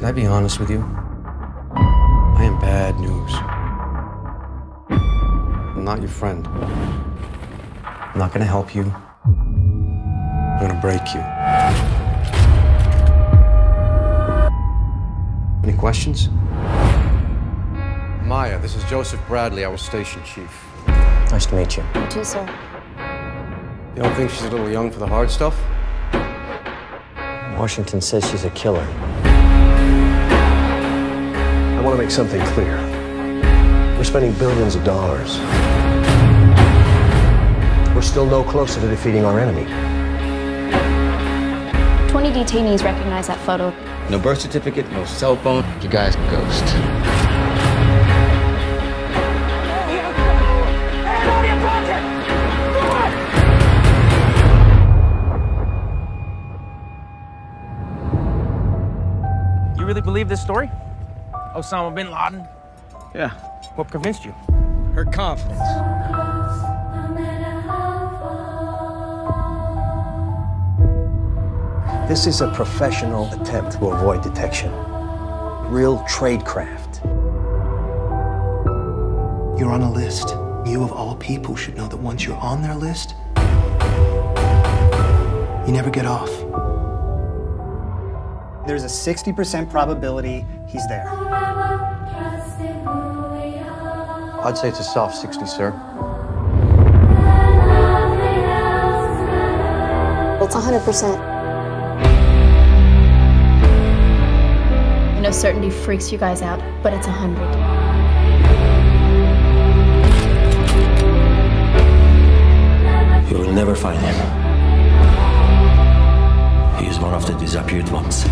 Can I be honest with you? I am bad news. I'm not your friend. I'm not gonna help you. I'm gonna break you. Any questions? Maya, this is Joseph Bradley, our station chief. Nice to meet you. You too, sir. You don't think she's a little young for the hard stuff? Washington says she's a killer. I want to make something clear. We're spending billions of dollars. We're still no closer to defeating our enemy. 20 detainees recognize that photo. No birth certificate, no cell phone. You guys ghost. You really believe this story? Osama bin Laden? Yeah. What convinced you? Her confidence. This is a professional attempt to avoid detection. Real tradecraft. You're on a list. You, of all people, should know that once you're on their list, you never get off. There's a 60% probability he's there. I'd say it's a soft 60, sir. It's 100%. I know certainty freaks you guys out, but it's 100. You will never find him. One of the disappeared ones.